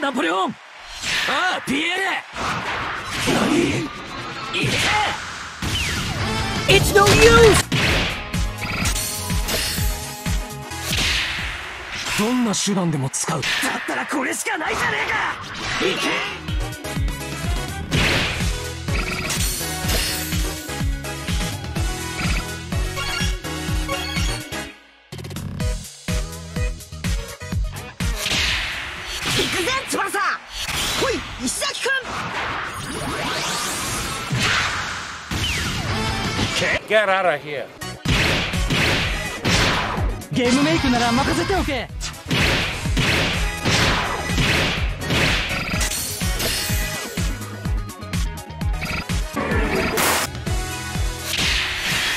ナポレオン！ああピエー！レいけ It's no use! どんな手段でも使う。だったらこれしかないじゃねえか！いけ！翼。来い石崎君 Get out of here. ゲームメイクなら任せておけ。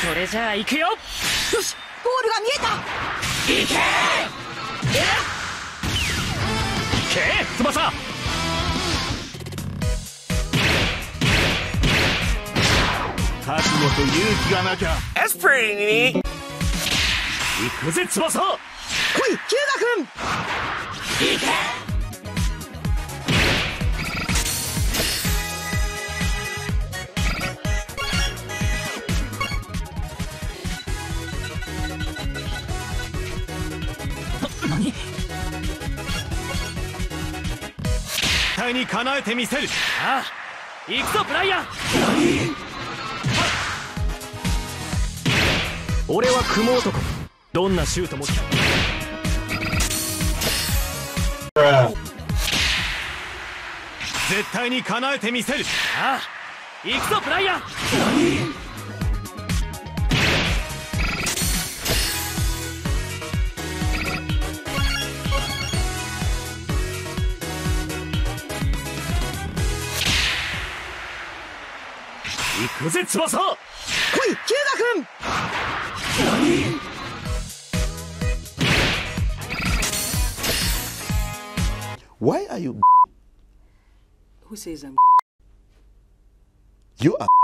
それじゃあ行くよ。よしゴールが見えた。行けけ翼。覚悟と勇気がなきゃ。That's pretty neat. 行くぜ翼。来い日向君行け何？期待に叶えてみせる。ああ行くぞブライアン。俺は雲男どんなシュートも絶対に叶えてみせる。ああ行くぞブライアン行くぜ翼来い日向君 Why are you? Who says I'm You are.